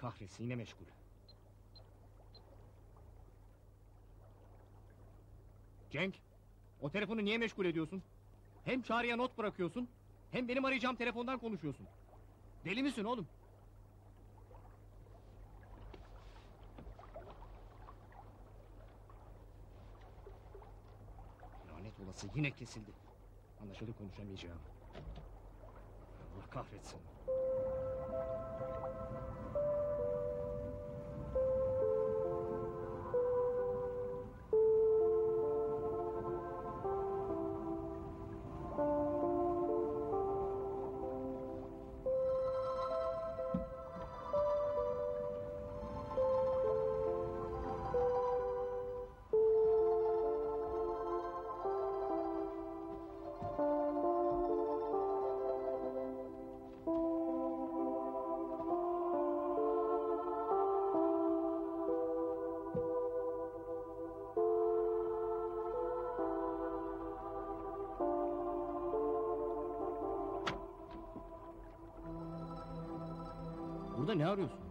kahretsin yine meşgul. Cenk, o telefonu niye meşgul ediyorsun? Hem çağrıya not bırakıyorsun, hem benim arayacağım telefondan konuşuyorsun. Deli misin oğlum? Lanet olası yine kesildi. Anlaşıldı konuşamayacağım. Allah kahretsin. Burada ne arıyorsunuz?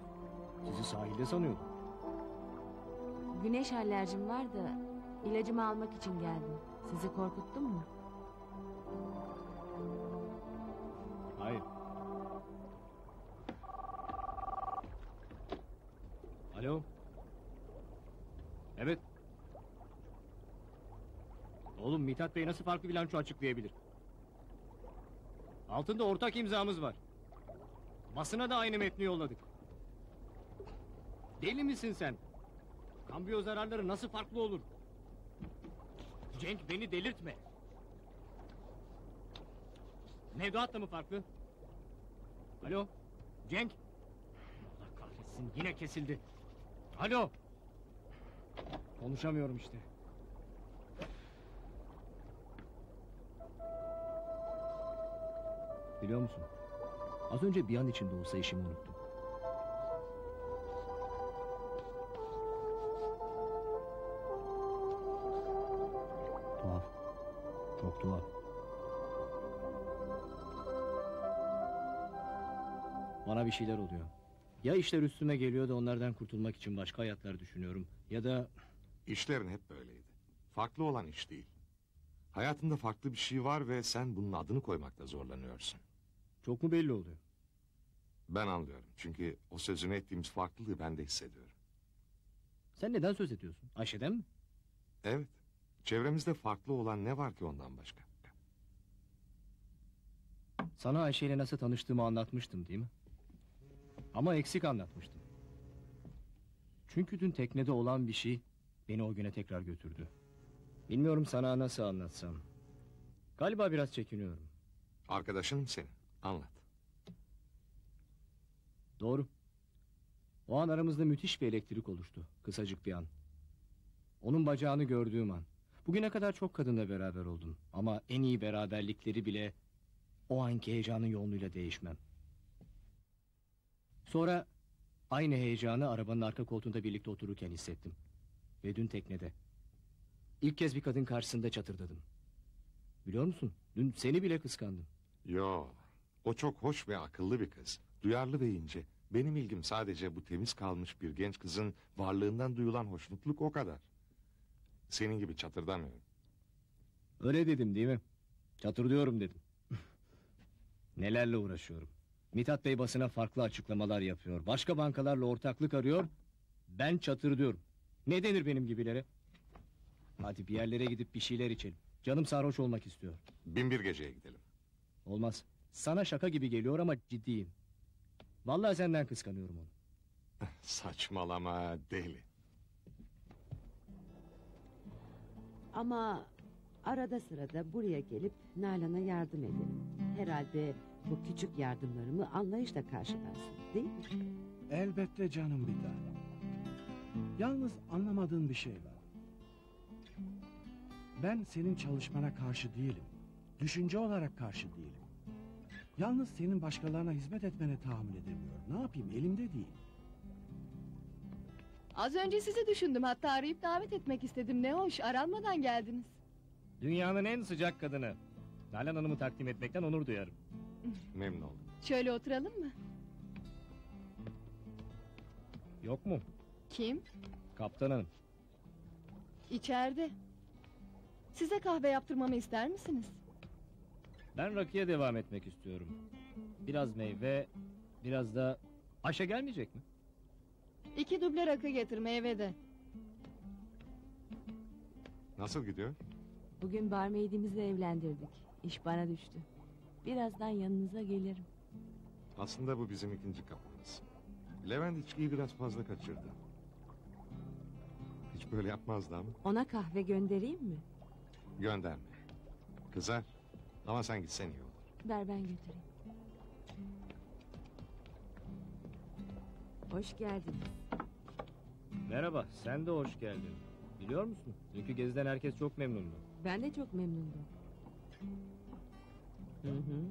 Sizi sahilde sanıyordum. Güneş alerjim var da ilacımı almak için geldim. Sizi korkuttum mu? Hayır. Alo. Evet. Oğlum Mithat Bey nasıl farklı bilanço açıklayabilir? Altında ortak imzamız var. Basına da aynı metni yolladık. Deli misin sen? Kambiyo zararları nasıl farklı olur? Cenk beni delirtme. Mevduat da mı farklı? Alo? Cenk? Allah kahretsin yine kesildi. Alo? Konuşamıyorum işte. Biliyor musun? Az önce bir an içinde olsa işimi unuttum. Tuhaf. Çok tuhaf. Bana bir şeyler oluyor. Ya işler üstüme geliyor da onlardan kurtulmak için başka hayatlar düşünüyorum. Ya da İşlerin hep böyleydi. Farklı olan iş değil. Hayatında farklı bir şey var ve sen bunun adını koymakta zorlanıyorsun. Çok mu belli oluyor? Ben anlıyorum. Çünkü o sözünü ettiğimiz farklılığı ben de hissediyorum. Sen neden söz ediyorsun? Ayşe'den mi? Evet. Çevremizde farklı olan ne var ki ondan başka? Sana Ayşe ile nasıl tanıştığımı anlatmıştım değil mi? Ama eksik anlatmıştım. Çünkü dün teknede olan bir şey beni o güne tekrar götürdü. Bilmiyorum sana nasıl anlatsam. Galiba biraz çekiniyorum. Arkadaşın mı senin? Anlat. Doğru. O an aramızda müthiş bir elektrik oluştu. Kısacık bir an. Onun bacağını gördüğüm an. Bugüne kadar çok kadınla beraber oldum. Ama en iyi beraberlikleri bile o anki heyecanın yoğunluğuyla değişmem. Sonra aynı heyecanı arabanın arka koltuğunda birlikte otururken hissettim. Ve dün teknede. İlk kez bir kadın karşısında çatırdadım. Biliyor musun? Dün seni bile kıskandım. Yo. O çok hoş ve akıllı bir kız. Duyarlı ve ince. Benim ilgim sadece bu temiz kalmış bir genç kızın varlığından duyulan hoşnutluk o kadar. Senin gibi çatırdamıyorum. Öyle dedim değil mi? Çatırlıyorum dedim. Nelerle uğraşıyorum. Mithat Bey basına farklı açıklamalar yapıyor. Başka bankalarla ortaklık arıyor. Ben çatır diyorum. Ne denir benim gibilere? Hadi bir yerlere gidip bir şeyler içelim. Canım sarhoş olmak istiyor. Bin bir geceye gidelim. Olmaz. Sana şaka gibi geliyor ama ciddiyim. Vallahi senden kıskanıyorum onu. Saçmalama deli. Ama arada sırada buraya gelip Nalan'a yardım ederim. Herhalde bu küçük yardımlarımı anlayışla karşılarsın değil mi? Elbette canım bir tane. Yalnız anlamadığın bir şey var. Ben senin çalışmana karşı değilim. Düşünce olarak karşı değilim. Yalnız senin başkalarına hizmet etmene tahammül edemiyorum. Ne yapayım elimde değil. Az önce sizi düşündüm hatta arayıp davet etmek istedim ne hoş aranmadan geldiniz. Dünyanın en sıcak kadını. Nalan Hanım'ı takdim etmekten onur duyarım. Memnun oldum. Şöyle oturalım mı? Yok mu? Kim? Kaptan hanım. İçeride. Size kahve yaptırmamı ister misiniz? Ben rakıya devam etmek istiyorum. Biraz meyve, biraz da... Ayşe gelmeyecek mi? İki duble rakı getir meyvede. Nasıl gidiyor? Bugün barmaidimizi evlendirdik. İş bana düştü. Birazdan yanınıza gelirim. Aslında bu bizim ikinci kapımız. Levent içkiyi biraz fazla kaçırdı. Hiç böyle yapmazdı ama. Ona kahve göndereyim mi? Gönderme. Kızar. Ama sen gitsen iyi olur. Ver ben götüreyim. Hoş geldin. Merhaba, sen de hoş geldin. Biliyor musun? Dünkü geziden herkes çok memnundu. Ben de çok memnundum. Hı hı.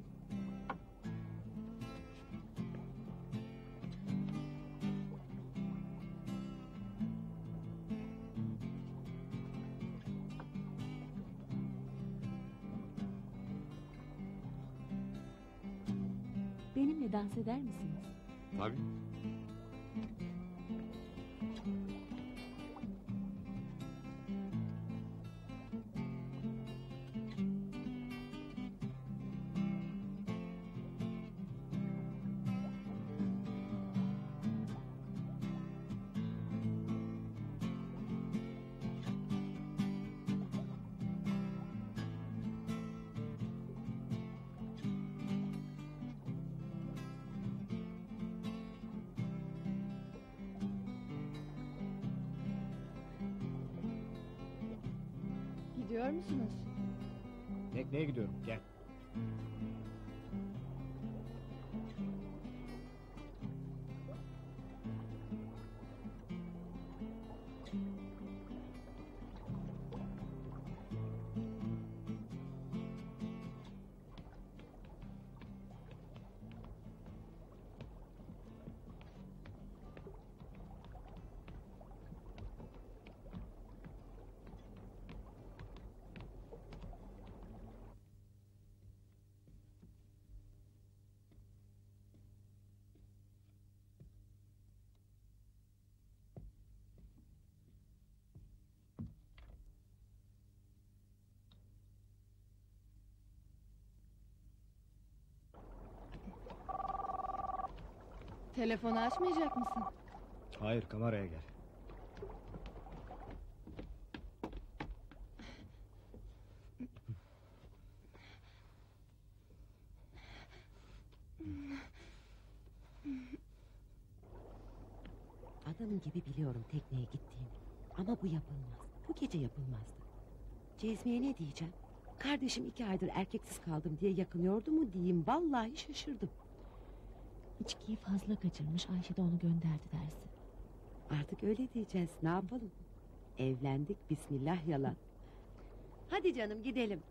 Benimle dans eder misiniz? Tabii. Gidiyor musunuz? Tekneye gidiyorum, gel. Telefonu açmayacak mısın? Hayır, kameraya gel. Adamın gibi biliyorum tekneye gittiğini. Ama bu yapılmaz. Bu gece yapılmazdı. Cezmiye ne diyeceğim? Kardeşim iki aydır erkeksiz kaldım diye yakınıyordu mu diyeyim. Vallahi şaşırdım. İçkiyi fazla kaçırmış Ayşe de onu gönderdi dersin. Artık öyle diyeceğiz. Ne yapalım? Evlendik. Bismillah yalan. Hadi canım gidelim.